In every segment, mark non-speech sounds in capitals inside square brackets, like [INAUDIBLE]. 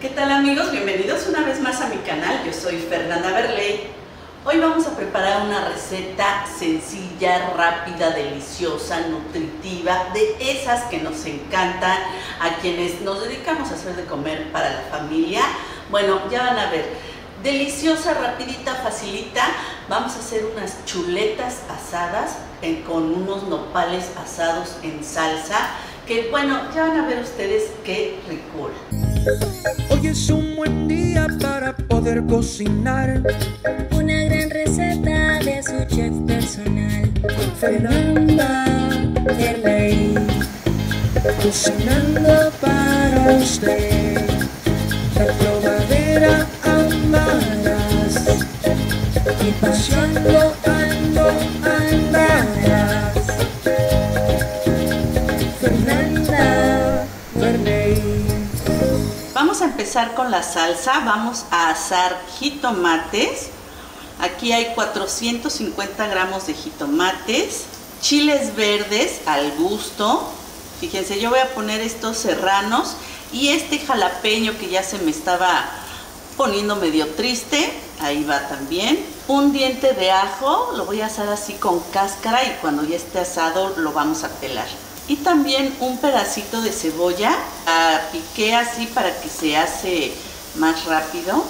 ¿Qué tal amigos? Bienvenidos una vez más a mi canal. Yo soy Fernanda Berley. Hoy vamos a preparar una receta sencilla, rápida, deliciosa, nutritiva, de esas que nos encantan a quienes nos dedicamos a hacer de comer para la familia. Bueno, ya van a ver, deliciosa, rapidita, facilita. Vamos a hacer unas chuletas asadas eh, con unos nopales asados en salsa que bueno, ya van a ver ustedes qué ricura. Hoy es un buen día para poder cocinar. Una gran receta de su chef personal. Fernanda Berley, cocinando para usted. La probadera amarás y paseando A empezar con la salsa. Vamos a asar jitomates. Aquí hay 450 gramos de jitomates. Chiles verdes al gusto. Fíjense, yo voy a poner estos serranos y este jalapeño que ya se me estaba poniendo medio triste. Ahí va también. Un diente de ajo, lo voy a asar así con cáscara y cuando ya esté asado lo vamos a pelar y también un pedacito de cebolla, la piqué así para que se hace más rápido.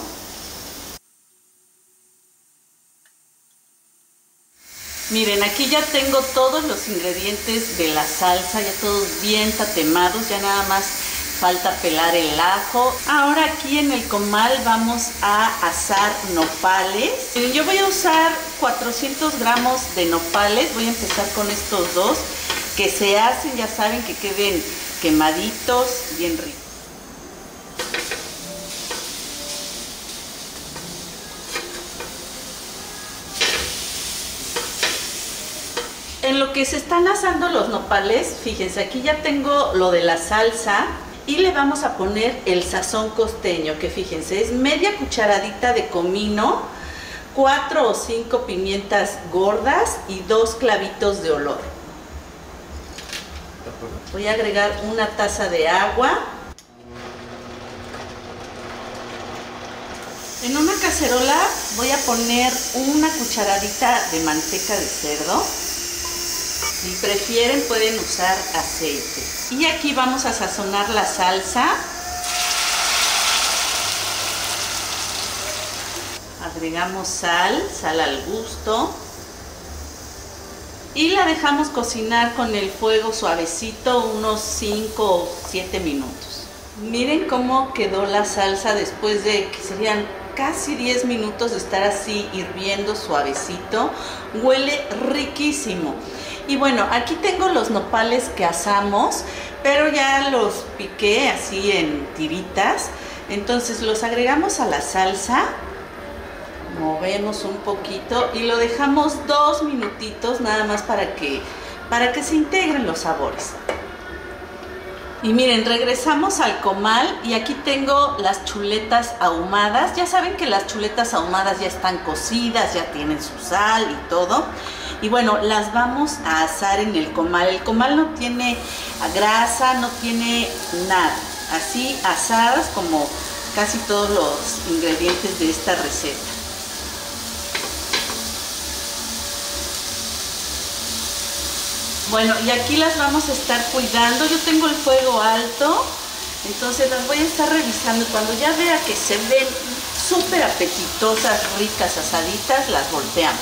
Miren, aquí ya tengo todos los ingredientes de la salsa, ya todos bien tatemados, ya nada más falta pelar el ajo. Ahora aquí en el comal vamos a asar nopales. Yo voy a usar 400 gramos de nopales, voy a empezar con estos dos que se hacen, ya saben, que queden quemaditos, bien ricos. En lo que se están asando los nopales, fíjense, aquí ya tengo lo de la salsa y le vamos a poner el sazón costeño, que fíjense, es media cucharadita de comino, cuatro o cinco pimientas gordas y dos clavitos de olor. Voy a agregar una taza de agua. En una cacerola voy a poner una cucharadita de manteca de cerdo. Si prefieren pueden usar aceite. Y aquí vamos a sazonar la salsa. Agregamos sal, sal al gusto y la dejamos cocinar con el fuego suavecito unos 5 o 7 minutos. Miren cómo quedó la salsa después de que serían casi 10 minutos de estar así hirviendo suavecito. Huele riquísimo. Y bueno, aquí tengo los nopales que asamos, pero ya los piqué así en tiritas. Entonces los agregamos a la salsa movemos un poquito y lo dejamos dos minutitos nada más para que, para que se integren los sabores. Y miren, regresamos al comal y aquí tengo las chuletas ahumadas. Ya saben que las chuletas ahumadas ya están cocidas, ya tienen su sal y todo. Y bueno, las vamos a asar en el comal. El comal no tiene grasa, no tiene nada. Así asadas como casi todos los ingredientes de esta receta. Bueno, y aquí las vamos a estar cuidando. Yo tengo el fuego alto, entonces las voy a estar revisando. Cuando ya vea que se ven súper apetitosas, ricas, asaditas, las volteamos.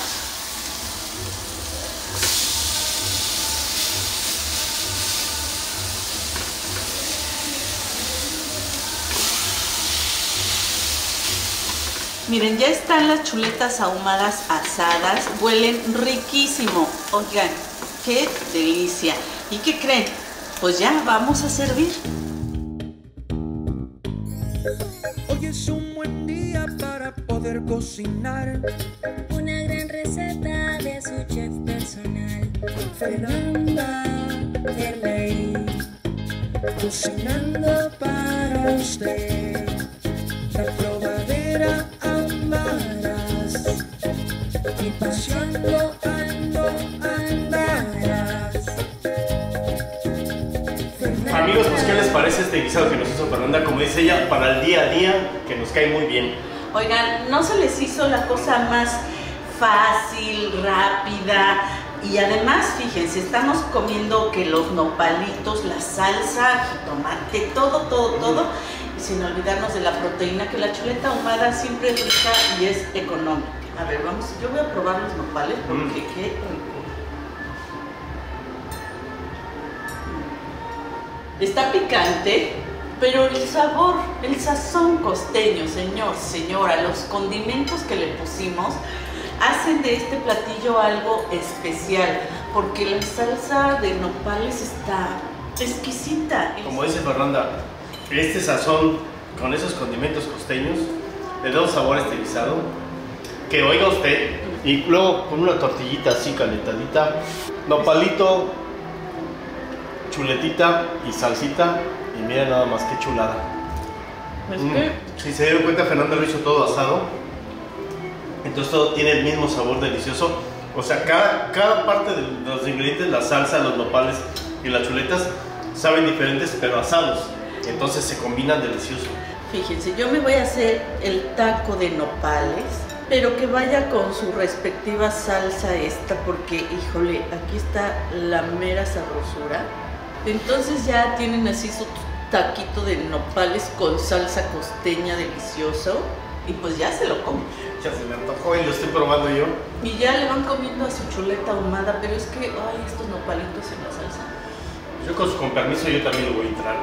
Miren, ya están las chuletas ahumadas asadas, huelen riquísimo. Oigan, ¡Qué delicia! ¿Y qué creen? Pues ya vamos a servir. Hoy es un buen día para poder cocinar. Una gran receta de su chef personal. Fernanda Berley, cocinando para usted. La probadera amarás y paseando parece este guisado que nos hizo Fernanda? Como dice ella, para el día a día, que nos cae muy bien. Oigan, ¿no se les hizo la cosa más fácil, rápida? Y además, fíjense, estamos comiendo que los nopalitos, la salsa, jitomate, todo, todo, todo. Y sin olvidarnos de la proteína, que la chuleta ahumada siempre es rica y es económica. A ver, vamos, yo voy a probar los nopales porque qué rico. Está picante, pero el sabor, el sazón costeño, señor, señora, los condimentos que le pusimos hacen de este platillo algo especial, porque la salsa de nopales está exquisita. Como dice Fernanda, este sazón con esos condimentos costeños le da un sabor a guisado. Que oiga usted, y luego con una tortillita así calentadita, nopalito, chuletita y salsita, y mira nada más que chulada. Es Mm. que Si se dieron cuenta, Fernanda lo hizo todo asado. Entonces todo tiene el mismo sabor delicioso. O sea, cada, cada parte de los ingredientes, la salsa, los nopales y las chuletas, saben diferentes, pero asados. Entonces se combinan delicioso. Fíjense, yo me voy a hacer el taco de nopales, pero que vaya con su respectiva salsa esta, porque, híjole, aquí está la mera sabrosura. Entonces ya tienen así su taquito de nopales con salsa costeña delicioso, y pues ya se lo comen. Ya se me antojó y lo estoy probando yo. Y ya le van comiendo a su chuleta ahumada, pero es que, ay, estos nopalitos en la salsa. Yo con, con permiso yo también lo voy a entrar.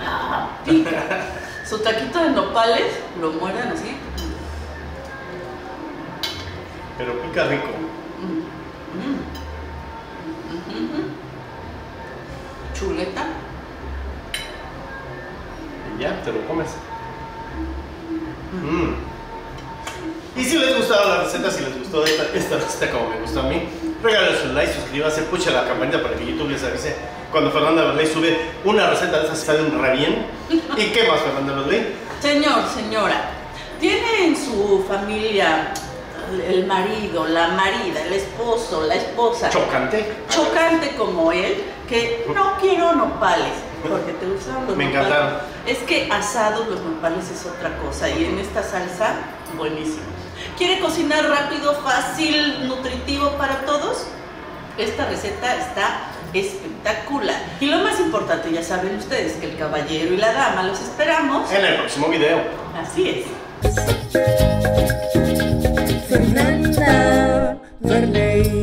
Ah, pica. [LAUGHS] Su taquito de nopales lo muerden así. Pero pica rico. Mm. Ujú. Chuleta. Y ya, te lo comes. Mm. Y si les gustaba la receta, si les gustó esta, esta receta como me gustó a mí, regálenos un like, suscríbase, pucha la campanita para que YouTube les avise cuando Fernanda Berley sube una receta de esas salen re bien. ¿Y qué más, Fernanda Berley? Señor, señora, ¿tiene en su familia el marido, la marida, el esposo, la esposa Chocante. chocante como él que no quiero nopales? Porque te gustan los Me nopales. encantaron. Es que asados los nopales es otra cosa y en esta salsa, buenísimo. ¿Quiere cocinar rápido, fácil, nutritivo para todos? Esta receta está espectacular. Y lo más importante, ya saben ustedes que el caballero y la dama los esperamos. En el próximo video. Así es. Fernanda Verley.